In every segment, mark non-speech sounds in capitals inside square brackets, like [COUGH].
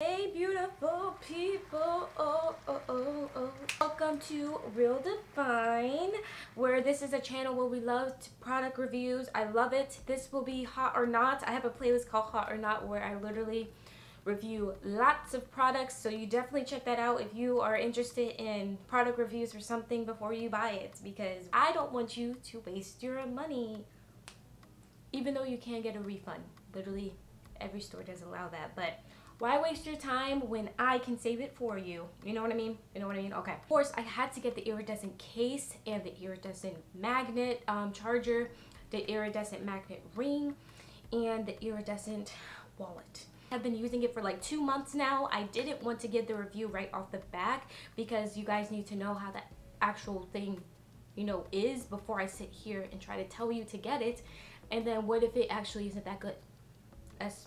Hey beautiful people, oh, oh, oh, oh. Welcome to Real Divyne, where this is a channel where we love product reviews. I love it. This will be Hot or Not. I have a playlist called Hot or Not where I literally review lots of products, so you definitely check that out if you are interested in product reviews or something before you buy it, because I don't want you to waste your money, even though you can get a refund. Literally, every store does allow that, but why waste your time when I can save it for you? You know what I mean? You know what I mean? Okay. Of course, I had to get the iridescent case and the iridescent magnet um, charger, the iridescent magnet ring, and the iridescent wallet. I've been using it for like two months now. I didn't want to give the review right off the back because you guys need to know how the actual thing, you know, is before I sit here and try to tell you to get it. And then what if it actually isn't that good? That's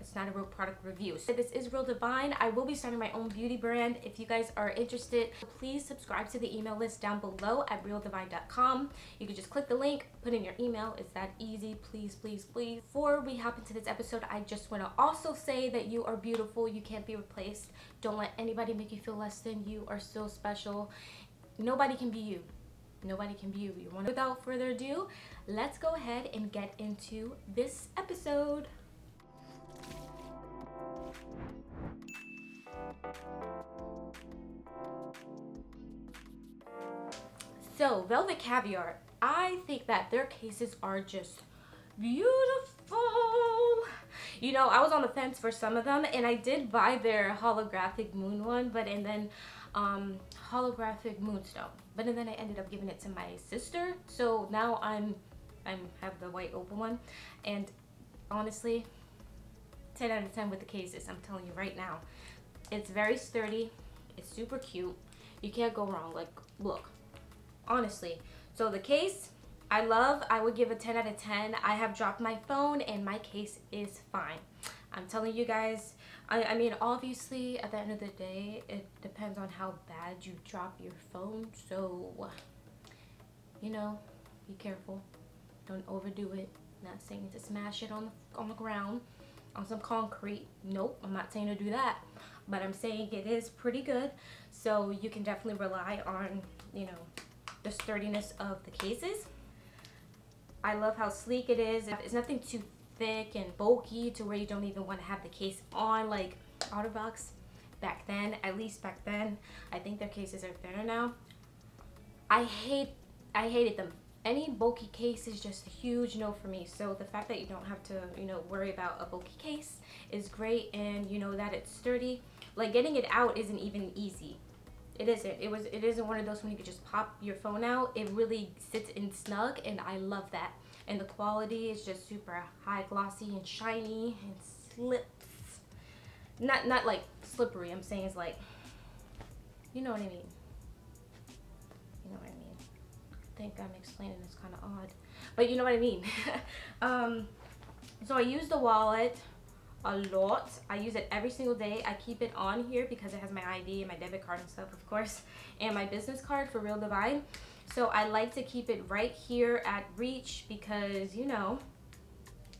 it's not a real product review. So this is Real Divyne. I will be starting my own beauty brand. If you guys are interested, please subscribe to the email list down below at realdivyne.com. You can just click the link, put in your email. It's that easy. Please, please, please. Before we hop into this episode, I just want to also say that you are beautiful. You can't be replaced. Don't let anybody make you feel less than. You are so special. Nobody can be you. Nobody can be you. Without further ado, let's go ahead and get into this episode. So, Velvet Caviar, I think that their cases are just beautiful. You know, I was on the fence for some of them, and I did buy their holographic moon one, but and then um, holographic moonstone. But and then I ended up giving it to my sister. So now I'm I'm have the white opal one, and honestly, 10 out of 10 with the cases. I'm telling you right now. It's very sturdy. It's super cute. You can't go wrong. Like, look. Honestly. So the case, I love. I would give a 10 out of 10. I have dropped my phone and my case is fine. I'm telling you guys. I, I mean, obviously, at the end of the day, it depends on how bad you drop your phone. So, you know, be careful. Don't overdo it. Not saying to smash it on the, on the ground on some concrete. Nope, I'm not saying to do that. But I'm saying it is pretty good. So you can definitely rely on, you know, the sturdiness of the cases. I love how sleek it is. It's nothing too thick and bulky to where you don't even want to have the case on like OtterBox back then. At least back then. I think their cases are thinner now. I hate, I hated them any bulky case is just a huge no for me so the fact that you don't have to you know worry about a bulky case is great and you know that it's sturdy like getting it out isn't even easy. It isn't it was it isn't one of those when you could just pop your phone out. It really sits in snug and i love that. And the quality is just super high glossy and shiny and slips. Not not like slippery. I'm saying it's like you know what i mean? You know what i mean? I think I'm explaining this kind of odd. But you know what I mean. [LAUGHS] um, so I use the wallet a lot. I use it every single day. I keep it on here because it has my ID and my debit card and stuff, of course, [LAUGHS] and my business card for Real Divyne. So I like to keep it right here at reach because, you know,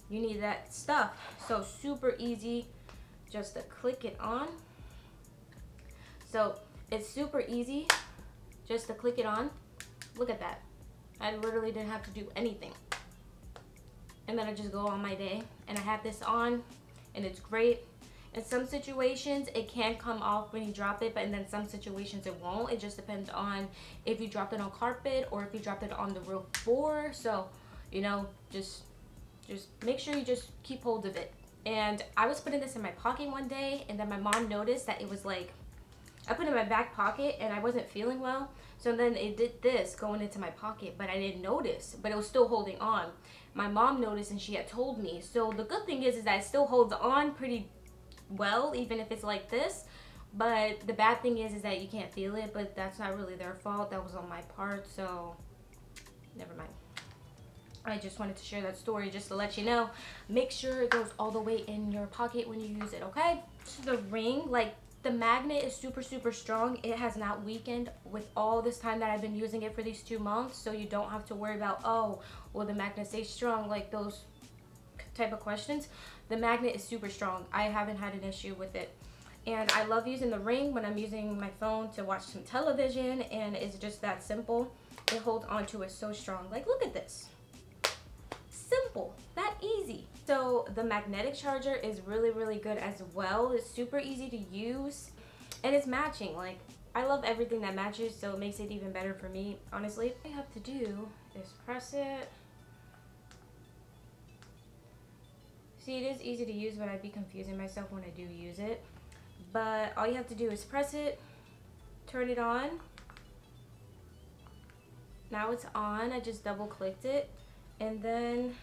you need that stuff. So super easy just to click it on. So it's super easy just to click it on. Look at that. I literally didn't have to do anything. And then I just go on my day. And I have this on and it's great. In some situations, it can come off when you drop it, but in then some situations it won't. It just depends on if you dropped it on carpet or if you dropped it on the real floor. So, you know, just just make sure you just keep hold of it. And I was putting this in my pocket one day, and then my mom noticed that it was like, I put it in my back pocket, and I wasn't feeling well. So then it did this going into my pocket, but I didn't notice, but it was still holding on. My mom noticed and she had told me. So the good thing is, is that it still holds on pretty well, even if it's like this. But the bad thing is, is that you can't feel it, but that's not really their fault. That was on my part, so never mind. I just wanted to share that story just to let you know. Make sure it goes all the way in your pocket when you use it, okay? The ring, like the magnet is super, super strong. It has not weakened with all this time that I've been using it for these two months. So you don't have to worry about, oh, will the magnet stay strong? Like those type of questions. The magnet is super strong. I haven't had an issue with it And I love using the ring when I'm using my phone to watch some television and it's just that simple. It holds onto it so strong. Like look at this. Simple, that easy. So the magnetic charger is really, really good as well. It's super easy to use and it's matching. Like I love everything that matches so it makes it even better for me, honestly. All you have to do is press it. See, it is easy to use, but I'd be confusing myself when I do use it. But all you have to do is press it, turn it on. Now it's on. I just double clicked it. And then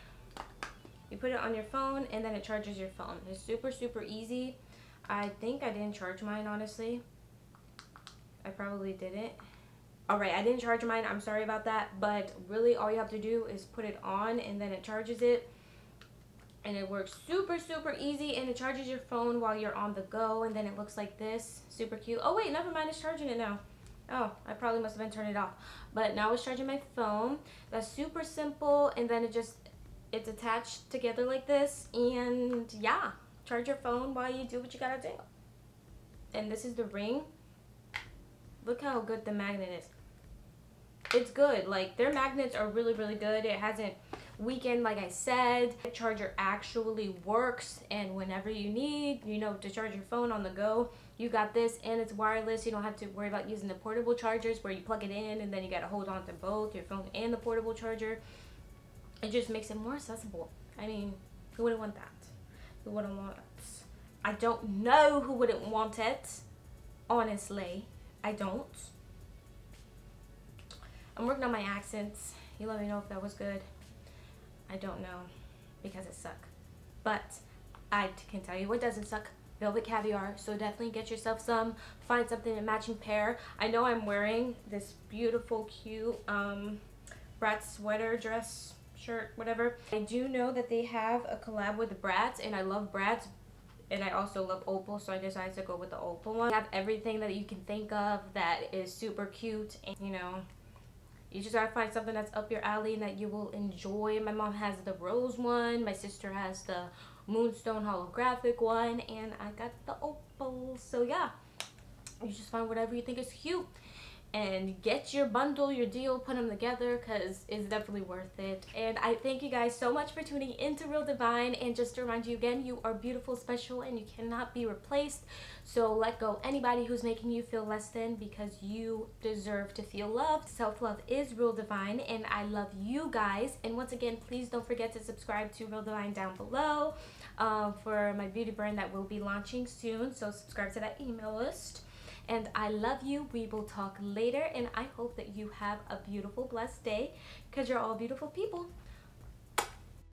you put it on your phone and then it charges your phone. It's super, super easy. I think I didn't charge mine, honestly. I probably didn't. Alright, I didn't charge mine. I'm sorry about that. But really, all you have to do is put it on and then it charges it and it works super super easy and it charges your phone while you're on the go and then it looks like this super cute oh wait never mind it's charging it now oh I probably must have been turning it off but now it's charging my phone that's super simple and then it just it's attached together like this and yeah charge your phone while you do what you gotta do. And this is the ring. Look how good the magnet is. It's good like their magnets are really really good. It hasn't weakened like I said. The charger actually works and whenever you need you know to charge your phone on the go you got this and it's wireless. You don't have to worry about using the portable chargers where you plug it in and then you got to hold on to both your phone and the portable charger it just makes it more accessible I mean who wouldn't want that who wouldn't want it I don't know who wouldn't want it honestly I don't I'm working on my accents you let me know if that was good I don't know because it suck. But I can tell you what doesn't suck. Velvet Caviar. So definitely get yourself some. Find something in matching pair. I know I'm wearing this beautiful, cute um, Brat sweater, dress, shirt, whatever. I do know that they have a collab with Bratz and I love Bratz and I also love opal so I decided to go with the opal one. They have everything that you can think of that is super cute and you know you just gotta find something that's up your alley and that you will enjoy. My mom has the rose one. My sister has the moonstone holographic one. And I got the opal. So yeah, you just find whatever you think is cute and get your bundle, your deal, put them together because it's definitely worth it. And I thank you guys so much for tuning into Real Divyne. And just to remind you again, you are beautiful, special, and you cannot be replaced. So let go anybody who's making you feel less than because you deserve to feel loved. Self-love is Real Divyne and I love you guys. And once again, please don't forget to subscribe to Real Divyne down below uh, for my beauty brand that will be launching soon. So subscribe to that email list. And I love you. We will talk later. And I hope that you have a beautiful, blessed day because you're all beautiful people.